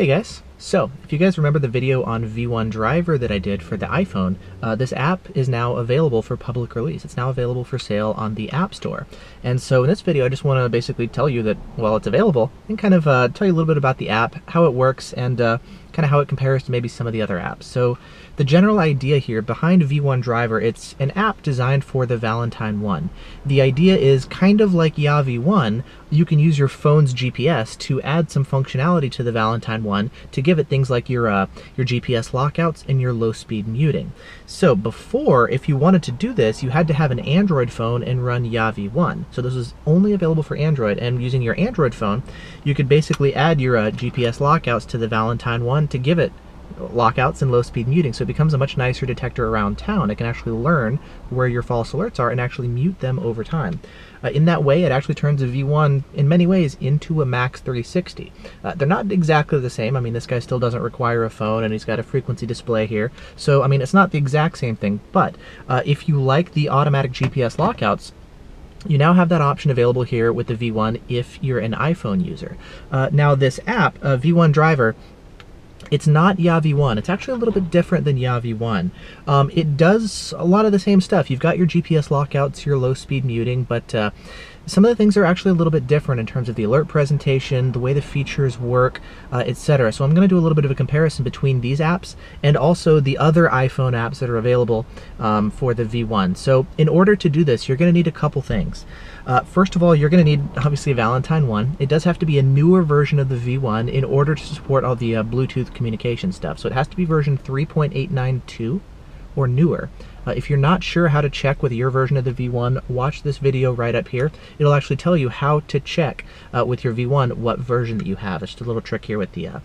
Hey guys, so if you guys remember the video on V1 Driver that I did for the iPhone, uh, this app is now available for public release. It's now available for sale on the App Store. And so in this video, I just want to basically tell you that, well, it's available and kind of uh, tell you a little bit about the app, how it works, and uh, kind of how it compares to maybe some of the other apps. So the general idea here behind V1 Driver, it's an app designed for the Valentine 1. The idea is kind of like YaV1, you can use your phone's GPS to add some functionality to the Valentine 1 to give it things like your uh, your GPS lockouts and your low speed muting. So before, if you wanted to do this, you had to have an Android phone and run YaV1. So this is only available for Android, and using your Android phone, you could basically add your uh, GPS lockouts to the Valentine 1 to give it lockouts and low speed muting, so it becomes a much nicer detector around town. It can actually learn where your false alerts are and actually mute them over time. Uh, in that way, it actually turns a V1 in many ways into a Max 360. Uh, they're not exactly the same. I mean, this guy still doesn't require a phone and he's got a frequency display here. So, I mean, it's not the exact same thing, but uh, if you like the automatic GPS lockouts, you now have that option available here with the V1 if you're an iPhone user. Uh, now this app, uh, V1 Driver, it's not YaV1. It's actually a little bit different than YaV1. Um, it does a lot of the same stuff. You've got your GPS lockouts, your low speed muting, but uh, some of the things are actually a little bit different in terms of the alert presentation, the way the features work, uh, etc. So I'm going to do a little bit of a comparison between these apps and also the other iPhone apps that are available um, for the V1. So in order to do this, you're going to need a couple things. Uh, first of all, you're going to need obviously a Valentine 1. It does have to be a newer version of the V1 in order to support all the uh, Bluetooth communication stuff. So it has to be version 3.892 or newer. Uh, if you're not sure how to check with your version of the V1, watch this video right up here. It'll actually tell you how to check uh, with your V1 what version that you have. It's just a little trick here with the, uh,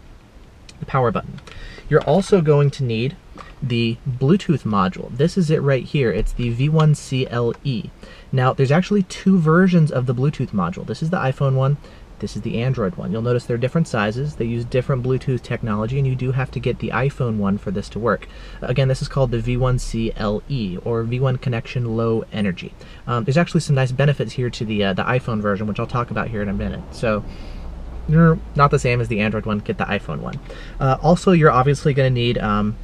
the power button. You're also going to need the Bluetooth module. This is it right here. It's the V1CLE. Now, there's actually two versions of the Bluetooth module. This is the iPhone one. This is the Android one. You'll notice they're different sizes. They use different Bluetooth technology, and you do have to get the iPhone one for this to work. Again, this is called the V1C LE, or V1 Connection Low Energy. Um, there's actually some nice benefits here to the, uh, the iPhone version, which I'll talk about here in a minute. So, you're not the same as the Android one, get the iPhone one. Uh, also, you're obviously going to need um,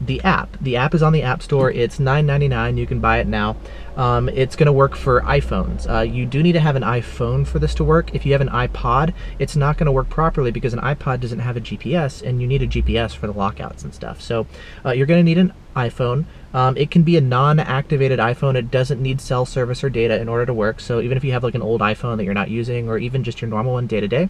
the app. The app is on the App Store. It's $9.99. You can buy it now. Um, it's going to work for iPhones. Uh, you do need to have an iPhone for this to work. If you have an iPod, it's not going to work properly because an iPod doesn't have a GPS, and you need a GPS for the lockouts and stuff. So uh, you're going to need an iPhone. Um, it can be a non-activated iPhone. It doesn't need cell service or data in order to work. So even if you have like an old iPhone that you're not using, or even just your normal one day to day,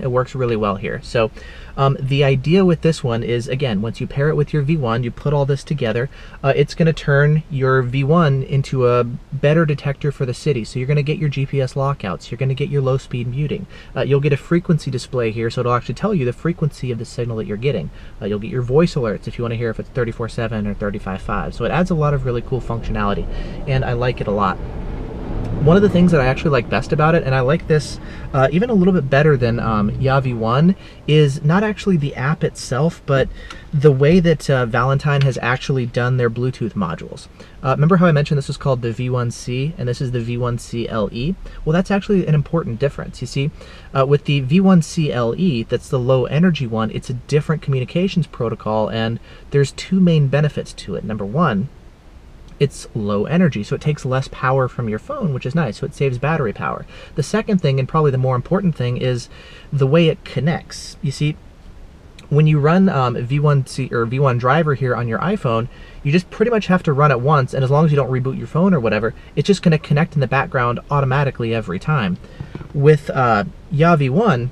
it works really well here. So um, the idea with this one is, again, once you pair it with your V1, you put all this together, uh, it's going to turn your V1 into a better detector for the city. So you're going to get your GPS lockouts, you're going to get your low speed muting. Uh, you'll get a frequency display here, so it'll actually tell you the frequency of the signal that you're getting. Uh, you'll get your voice alerts if you want to hear if it's 34.7 or 35.5. So it adds a lot of really cool functionality, and I like it a lot one of the things that I actually like best about it, and I like this uh, even a little bit better than um, YaV1, is not actually the app itself, but the way that uh, Valentine has actually done their Bluetooth modules. Uh, remember how I mentioned this was called the V1C and this is the V1C LE? Well, that's actually an important difference. You see, uh, with the V1C LE, that's the low energy one, it's a different communications protocol, and there's two main benefits to it. Number one, it's low energy, so it takes less power from your phone, which is nice, so it saves battery power. The second thing, and probably the more important thing, is the way it connects. You see, when you run um, V1C or V1 driver here on your iPhone, you just pretty much have to run it once, and as long as you don't reboot your phone or whatever, it's just going to connect in the background automatically every time. With uh, YaV1,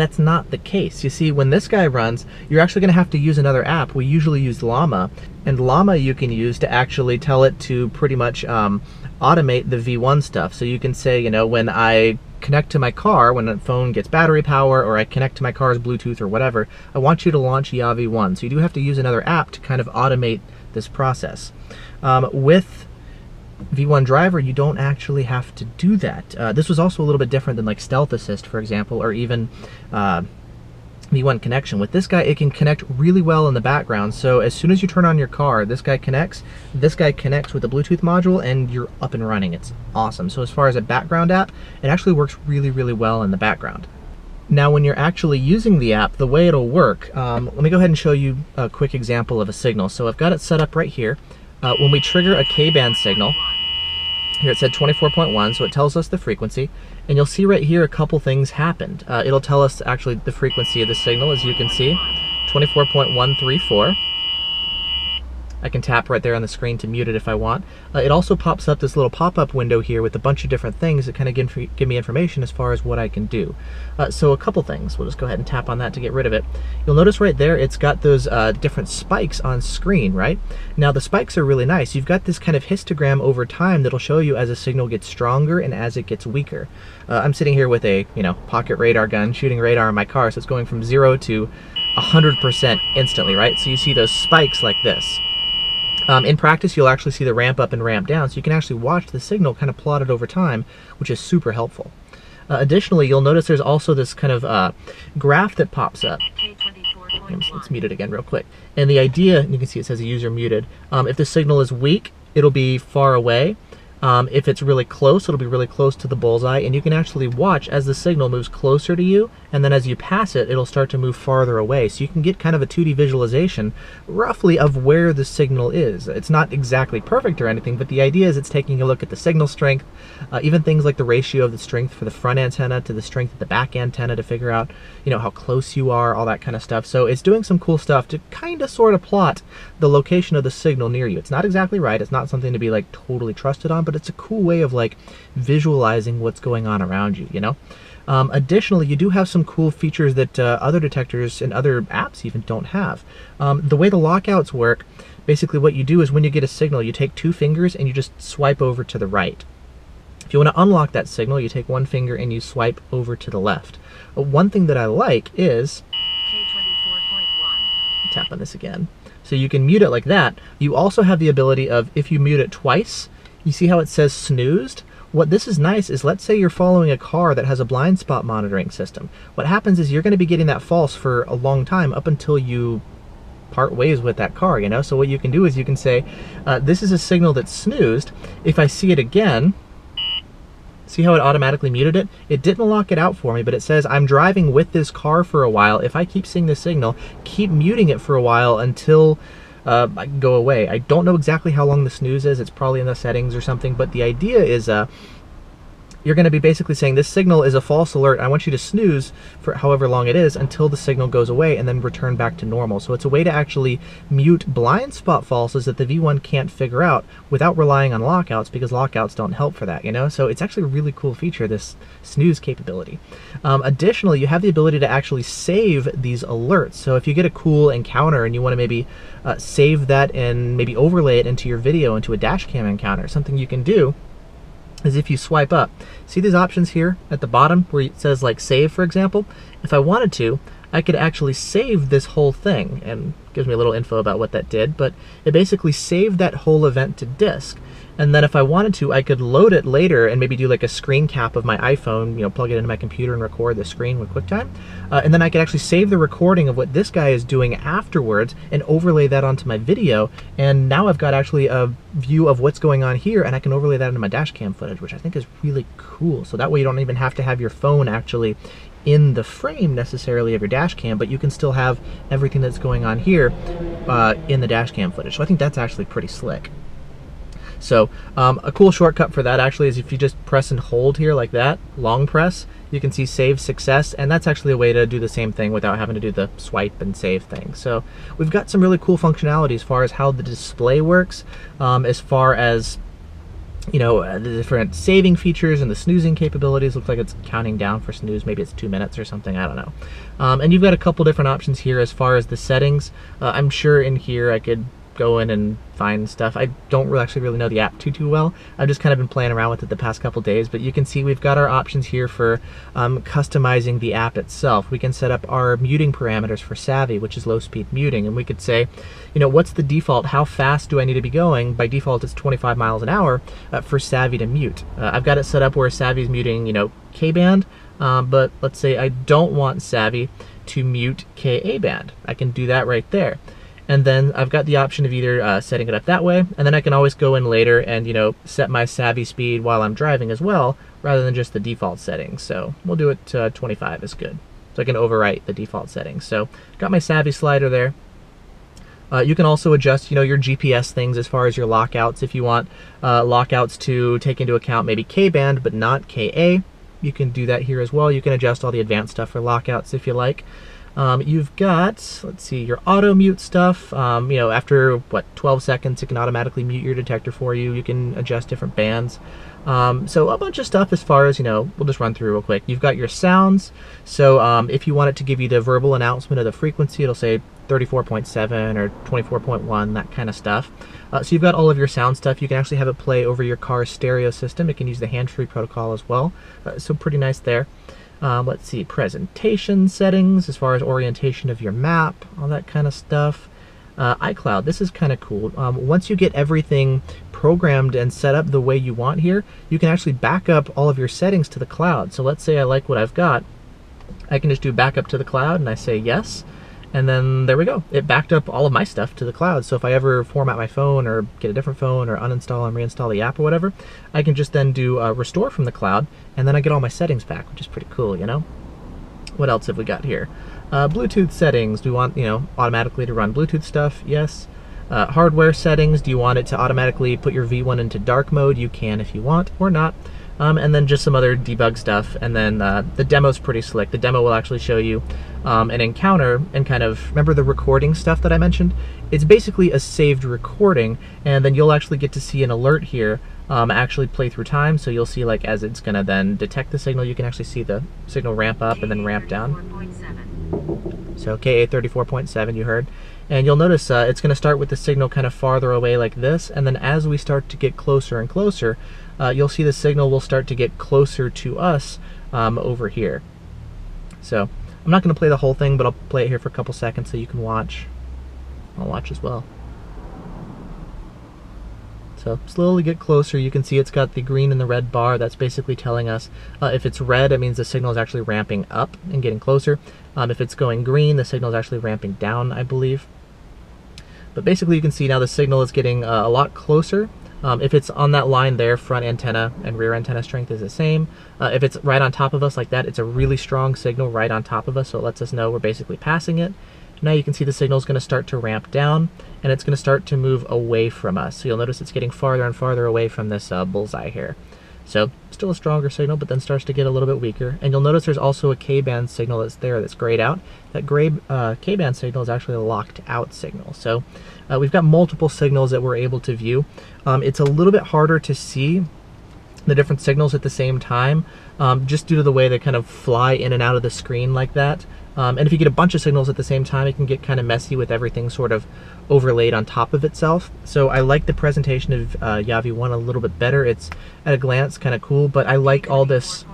that's not the case. You see, when this guy runs, you're actually going to have to use another app. We usually use Llama, and Llama you can use to actually tell it to pretty much um, automate the V1 stuff. So you can say, you know, when I connect to my car, when the phone gets battery power, or I connect to my car's Bluetooth or whatever, I want you to launch YaV1. So you do have to use another app to kind of automate this process. Um, with V1 driver, you don't actually have to do that. Uh, this was also a little bit different than like Stealth Assist, for example, or even uh, V1 connection. With this guy, it can connect really well in the background. So as soon as you turn on your car, this guy connects, this guy connects with the Bluetooth module, and you're up and running. It's awesome. So as far as a background app, it actually works really, really well in the background. Now, when you're actually using the app, the way it'll work, um, let me go ahead and show you a quick example of a signal. So I've got it set up right here. Uh, when we trigger a K-band signal, here it said 24.1, so it tells us the frequency. And you'll see right here a couple things happened. Uh, it'll tell us actually the frequency of the signal, as you can see, 24.134. I can tap right there on the screen to mute it if I want. Uh, it also pops up this little pop-up window here with a bunch of different things that kind of give, give me information as far as what I can do. Uh, so a couple things. We'll just go ahead and tap on that to get rid of it. You'll notice right there it's got those uh, different spikes on screen, right? Now the spikes are really nice. You've got this kind of histogram over time that'll show you as a signal gets stronger and as it gets weaker. Uh, I'm sitting here with a you know pocket radar gun shooting radar in my car, so it's going from zero to 100% instantly, right? So you see those spikes like this. Um, in practice, you'll actually see the ramp up and ramp down, so you can actually watch the signal kind of plotted over time, which is super helpful. Uh, additionally, you'll notice there's also this kind of uh, graph that pops up. Let's mute it again real quick. And the idea, you can see it says a user muted. Um, if the signal is weak, it'll be far away. Um, if it's really close, it'll be really close to the bullseye, and you can actually watch as the signal moves closer to you, and then as you pass it, it'll start to move farther away. So you can get kind of a 2D visualization, roughly, of where the signal is. It's not exactly perfect or anything, but the idea is it's taking a look at the signal strength, uh, even things like the ratio of the strength for the front antenna to the strength of the back antenna to figure out, you know, how close you are, all that kind of stuff. So it's doing some cool stuff to kind of sort of plot the location of the signal near you. It's not exactly right. It's not something to be like totally trusted on, but it's a cool way of like visualizing what's going on around you, you know? Um, additionally, you do have some cool features that uh, other detectors and other apps even don't have. Um, the way the lockouts work, basically what you do is when you get a signal, you take two fingers and you just swipe over to the right. If you want to unlock that signal, you take one finger and you swipe over to the left. Uh, one thing that I like is... Tap on this again. So you can mute it like that. You also have the ability of, if you mute it twice, you see how it says snoozed? What this is nice is let's say you're following a car that has a blind spot monitoring system. What happens is you're going to be getting that false for a long time up until you part ways with that car, you know? So what you can do is you can say, uh, this is a signal that's snoozed. If I see it again, see how it automatically muted it? It didn't lock it out for me, but it says I'm driving with this car for a while. If I keep seeing this signal, keep muting it for a while until uh, go away. I don't know exactly how long the snooze is. It's probably in the settings or something, but the idea is uh, you're going to be basically saying this signal is a false alert. I want you to snooze for however long it is until the signal goes away and then return back to normal. So it's a way to actually mute blind spot falses that the V1 can't figure out without relying on lockouts because lockouts don't help for that, you know? So it's actually a really cool feature, this snooze capability. Um, additionally, you have the ability to actually save these alerts. So if you get a cool encounter and you want to maybe uh, save that and maybe overlay it into your video, into a dash cam encounter, something you can do is if you swipe up. See these options here at the bottom where it says like save, for example? If I wanted to, I could actually save this whole thing and gives me a little info about what that did, but it basically saved that whole event to disk. And then if I wanted to, I could load it later and maybe do like a screen cap of my iPhone, you know, plug it into my computer and record the screen with QuickTime. Uh, and then I could actually save the recording of what this guy is doing afterwards and overlay that onto my video. And now I've got actually a view of what's going on here and I can overlay that into my dash cam footage, which I think is really cool. So that way you don't even have to have your phone actually in the frame necessarily of your dash cam, but you can still have everything that's going on here uh, in the dash cam footage. So I think that's actually pretty slick. So um, a cool shortcut for that actually is if you just press and hold here like that, long press, you can see save success, and that's actually a way to do the same thing without having to do the swipe and save thing. So we've got some really cool functionality as far as how the display works, um, as far as you know, uh, the different saving features and the snoozing capabilities. Looks like it's counting down for snooze. Maybe it's two minutes or something. I don't know. Um, and you've got a couple different options here as far as the settings. Uh, I'm sure in here I could go in and find stuff. I don't really actually really know the app too too well. I've just kind of been playing around with it the past couple days, but you can see we've got our options here for um, customizing the app itself. We can set up our muting parameters for Savvy, which is low speed muting, and we could say, you know, what's the default? How fast do I need to be going? By default, it's 25 miles an hour uh, for Savvy to mute. Uh, I've got it set up where Savvy is muting, you know, K-band, um, but let's say I don't want Savvy to mute KA band. I can do that right there and then I've got the option of either uh, setting it up that way, and then I can always go in later and you know set my savvy speed while I'm driving as well, rather than just the default settings. So we'll do it uh, 25 is good. so I can overwrite the default settings. So got my Savvy slider there. Uh, you can also adjust, you know, your GPS things as far as your lockouts. If you want uh, lockouts to take into account maybe K-band but not KA, you can do that here as well. You can adjust all the advanced stuff for lockouts if you like. Um, you've got, let's see, your auto mute stuff. Um, you know, after what 12 seconds, it can automatically mute your detector for you. You can adjust different bands. Um, so a bunch of stuff as far as, you know, we'll just run through real quick. You've got your sounds. So um, if you want it to give you the verbal announcement of the frequency, it'll say 34.7 or 24.1, that kind of stuff. Uh, so you've got all of your sound stuff. You can actually have it play over your car's stereo system. It can use the hands-free protocol as well. Uh, so pretty nice there. Um, let's see, presentation settings as far as orientation of your map, all that kind of stuff. Uh, iCloud, this is kind of cool. Um, once you get everything programmed and set up the way you want here, you can actually back up all of your settings to the cloud. So let's say I like what I've got. I can just do backup to the cloud and I say yes. And then there we go. It backed up all of my stuff to the cloud. So if I ever format my phone or get a different phone or uninstall and reinstall the app or whatever, I can just then do a restore from the cloud and then I get all my settings back, which is pretty cool, you know? What else have we got here? Uh, Bluetooth settings. Do we want, you know, automatically to run Bluetooth stuff? Yes. Uh, hardware settings. Do you want it to automatically put your V1 into dark mode? You can if you want, or not. Um, and then just some other debug stuff. And then uh, the demo's pretty slick. The demo will actually show you um, an encounter and kind of remember the recording stuff that I mentioned. It's basically a saved recording, and then you'll actually get to see an alert here um, actually play through time. So you'll see like as it's gonna then detect the signal, you can actually see the signal ramp up and then ramp down. So KA 34.7 you heard. And you'll notice uh, it's going to start with the signal kind of farther away like this, and then as we start to get closer and closer, uh, you'll see the signal will start to get closer to us um, over here. So I'm not going to play the whole thing, but I'll play it here for a couple seconds so you can watch. I'll watch as well. So slowly get closer. You can see it's got the green and the red bar. That's basically telling us uh, if it's red, it means the signal is actually ramping up and getting closer. Um, if it's going green, the signal is actually ramping down, I believe. But basically you can see now the signal is getting uh, a lot closer. Um, if it's on that line there, front antenna and rear antenna strength is the same. Uh, if it's right on top of us like that, it's a really strong signal right on top of us, so it lets us know we're basically passing it. Now you can see the signal is going to start to ramp down and it's going to start to move away from us. So you'll notice it's getting farther and farther away from this uh, bullseye here. So still a stronger signal, but then starts to get a little bit weaker. And you'll notice there's also a K-band signal that's there that's grayed out. That gray uh, K-band signal is actually a locked out signal. So uh, we've got multiple signals that we're able to view. Um, it's a little bit harder to see the different signals at the same time, um, just due to the way they kind of fly in and out of the screen like that. Um, and if you get a bunch of signals at the same time, it can get kind of messy with everything sort of overlaid on top of itself. So I like the presentation of uh, YaV1 a little bit better. It's, at a glance, kind of cool, but I like all this,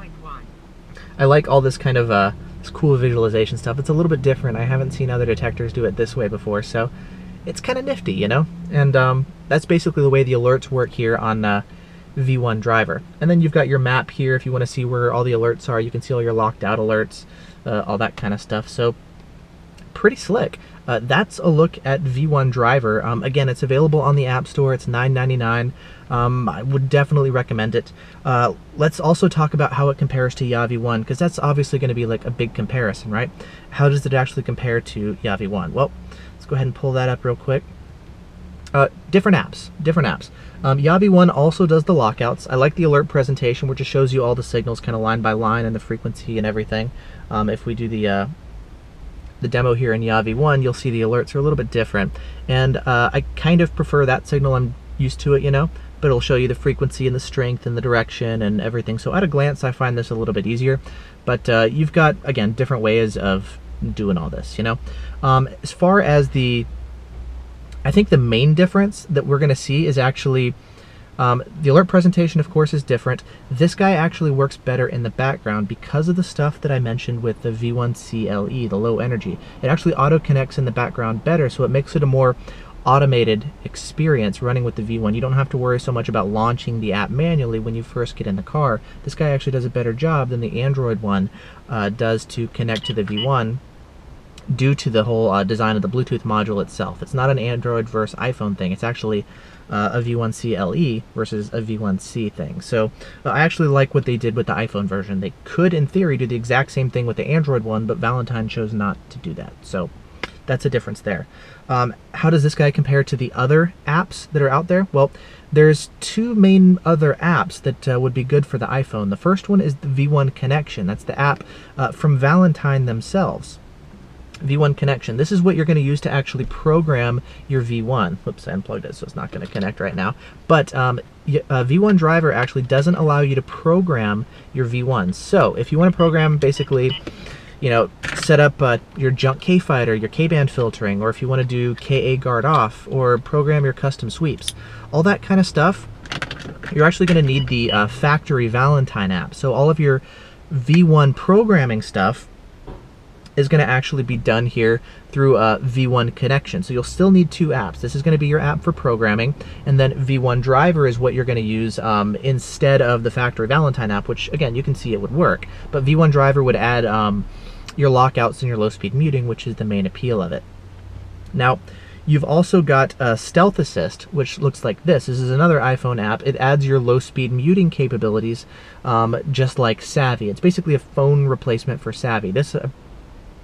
I like all this kind of uh, this cool visualization stuff. It's a little bit different. I haven't seen other detectors do it this way before, so it's kind of nifty, you know? And um, that's basically the way the alerts work here on uh, V1 driver. And then you've got your map here if you want to see where all the alerts are. You can see all your locked out alerts, uh, all that kind of stuff. So pretty slick. Uh, that's a look at V1 Driver. Um, again, it's available on the App Store. It's $9.99. Um, I would definitely recommend it. Uh, let's also talk about how it compares to YaV1, because that's obviously going to be like a big comparison, right? How does it actually compare to YaV1? Well, let's go ahead and pull that up real quick. Uh, different apps, different apps. Um, YaV1 also does the lockouts. I like the alert presentation, which just shows you all the signals kind of line by line and the frequency and everything. Um, if we do the uh, the demo here in YaV1, you'll see the alerts are a little bit different. And uh, I kind of prefer that signal. I'm used to it, you know, but it'll show you the frequency and the strength and the direction and everything. So at a glance, I find this a little bit easier. But uh, you've got, again, different ways of doing all this, you know. Um, as far as the, I think the main difference that we're going to see is actually um, the alert presentation, of course, is different. This guy actually works better in the background because of the stuff that I mentioned with the V1CLE, the low energy. It actually auto connects in the background better, so it makes it a more automated experience running with the V1. You don't have to worry so much about launching the app manually when you first get in the car. This guy actually does a better job than the Android one uh, does to connect to the V1 due to the whole uh, design of the Bluetooth module itself. It's not an Android versus iPhone thing. It's actually uh, a V1C LE versus a V1C thing. So uh, I actually like what they did with the iPhone version. They could, in theory, do the exact same thing with the Android one, but Valentine chose not to do that. So that's a difference there. Um, how does this guy compare to the other apps that are out there? Well, there's two main other apps that uh, would be good for the iPhone. The first one is the V1 Connection. That's the app uh, from Valentine themselves. V1 connection. This is what you're going to use to actually program your V1. Whoops, I unplugged it, so it's not going to connect right now. But um, uh, V1 driver actually doesn't allow you to program your V1. So if you want to program basically you know, set up uh, your junk K-Fighter, your K-band filtering, or if you want to do KA guard off, or program your custom sweeps. All that kind of stuff, you're actually going to need the uh, factory Valentine app. So all of your V1 programming stuff is going to actually be done here through a V1 connection. So you'll still need two apps. This is going to be your app for programming, and then V1 driver is what you're going to use um, instead of the factory Valentine app, which again, you can see it would work. But V1 driver would add um, your lockouts and your low speed muting, which is the main appeal of it. Now, You've also got uh, Stealth Assist, which looks like this. This is another iPhone app. It adds your low-speed muting capabilities, um, just like Savvy. It's basically a phone replacement for Savvy. This uh,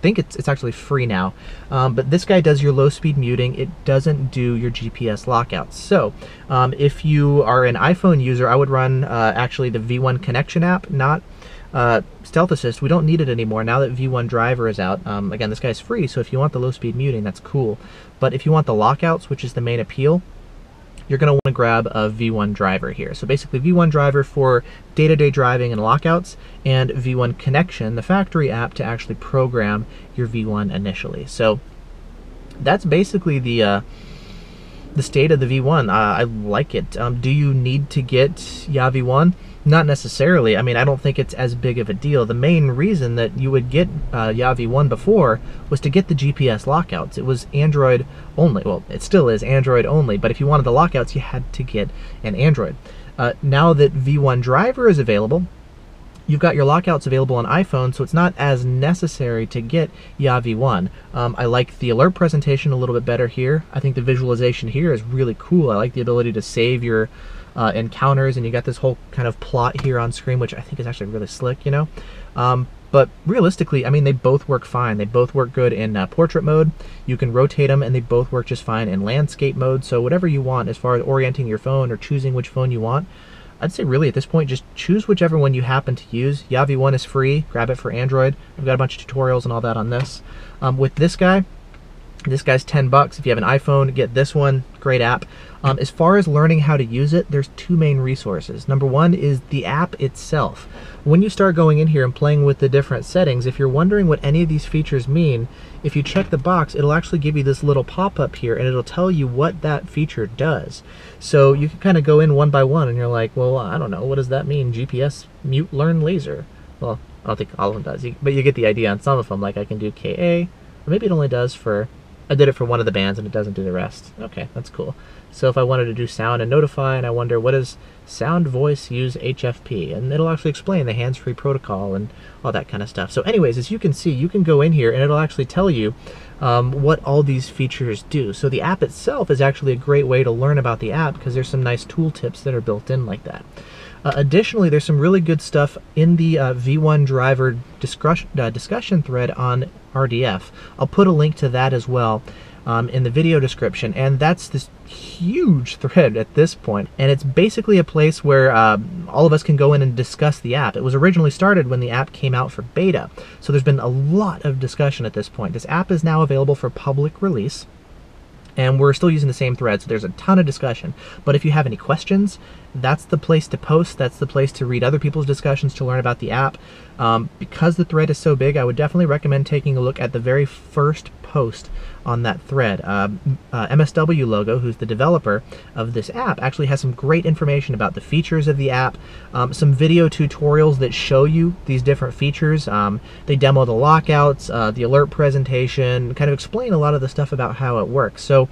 think it's, it's actually free now. Um, but this guy does your low speed muting. It doesn't do your GPS lockouts. So um, if you are an iPhone user, I would run uh, actually the V1 connection app, not uh, Stealth Assist. We don't need it anymore now that V1 Driver is out. Um, again, this guy's free, so if you want the low speed muting, that's cool. But if you want the lockouts, which is the main appeal, you're going to want to grab a V1 driver here. So basically V1 driver for day-to-day -day driving and lockouts, and V1 connection, the factory app to actually program your V1 initially. So that's basically the uh, the state of the V1. Uh, I like it. Um, do you need to get YaV1? Not necessarily. I mean, I don't think it's as big of a deal. The main reason that you would get uh, YaV1 before was to get the GPS lockouts. It was Android only. Well, it still is Android only, but if you wanted the lockouts, you had to get an Android. Uh, now that V1 Driver is available, you've got your lockouts available on iPhone, so it's not as necessary to get YaV1. Um, I like the alert presentation a little bit better here. I think the visualization here is really cool. I like the ability to save your uh, encounters, and you got this whole kind of plot here on screen, which I think is actually really slick, you know? Um, but realistically, I mean, they both work fine. They both work good in uh, portrait mode. You can rotate them, and they both work just fine in landscape mode. So whatever you want as far as orienting your phone or choosing which phone you want, I'd say really at this point, just choose whichever one you happen to use. YaV1 is free. Grab it for Android. I've got a bunch of tutorials and all that on this. Um, with this guy, this guy's 10 bucks. If you have an iPhone, get this one. Great app. Um, as far as learning how to use it, there's two main resources. Number one is the app itself. When you start going in here and playing with the different settings, if you're wondering what any of these features mean, if you check the box, it'll actually give you this little pop-up here and it'll tell you what that feature does. So you can kind of go in one by one and you're like, well, I don't know, what does that mean? GPS mute learn laser. Well, I don't think all of them does, but you get the idea on some of them. Like I can do KA, or maybe it only does for I did it for one of the bands and it doesn't do the rest. Okay, that's cool. So if I wanted to do sound and notify and I wonder what does sound voice use HFP and it'll actually explain the hands-free protocol and all that kind of stuff. So anyways, as you can see, you can go in here and it'll actually tell you um, what all these features do. So the app itself is actually a great way to learn about the app because there's some nice tool tips that are built in like that. Uh, additionally, there's some really good stuff in the uh, V1 driver discussion, uh, discussion thread on RDF. I'll put a link to that as well um, in the video description, and that's this huge thread at this point, and it's basically a place where uh, all of us can go in and discuss the app. It was originally started when the app came out for beta, so there's been a lot of discussion at this point. This app is now available for public release and we're still using the same thread, so there's a ton of discussion. But if you have any questions, that's the place to post. That's the place to read other people's discussions to learn about the app. Um, because the thread is so big, I would definitely recommend taking a look at the very first post on that thread. Uh, uh, MSW Logo, who's the developer of this app, actually has some great information about the features of the app, um, some video tutorials that show you these different features. Um, they demo the lockouts, uh, the alert presentation, kind of explain a lot of the stuff about how it works. So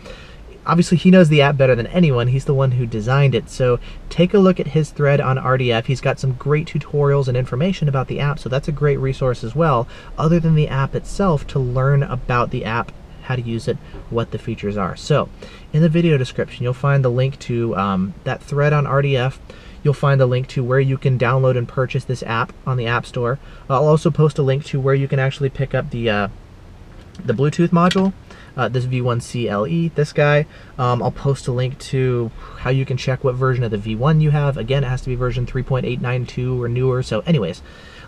obviously he knows the app better than anyone. He's the one who designed it. So take a look at his thread on RDF. He's got some great tutorials and information about the app, so that's a great resource as well, other than the app itself to learn about the app how to use it, what the features are. So, in the video description, you'll find the link to um, that thread on RDF. You'll find the link to where you can download and purchase this app on the App Store. I'll also post a link to where you can actually pick up the uh, the Bluetooth module uh, this V1CLE, this guy. Um, I'll post a link to how you can check what version of the V1 you have. Again, it has to be version 3.892 or newer. So anyways,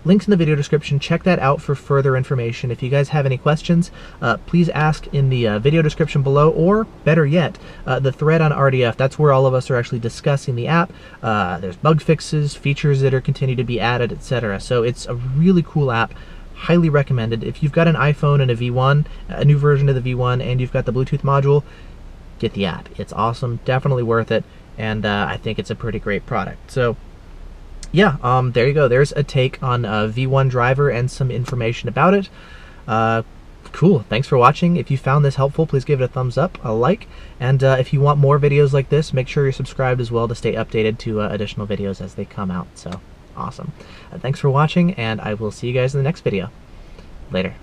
links in the video description. Check that out for further information. If you guys have any questions, uh, please ask in the uh, video description below, or better yet, uh, the thread on RDF. That's where all of us are actually discussing the app. Uh, there's bug fixes, features that are continue to be added, etc. So it's a really cool app highly recommended. If you've got an iPhone and a V1, a new version of the V1, and you've got the Bluetooth module, get the app. It's awesome, definitely worth it, and uh, I think it's a pretty great product. So, yeah, um, there you go. There's a take on a V1 driver and some information about it. Uh, cool. Thanks for watching. If you found this helpful, please give it a thumbs up, a like, and uh, if you want more videos like this, make sure you're subscribed as well to stay updated to uh, additional videos as they come out. So awesome. Uh, thanks for watching, and I will see you guys in the next video. Later.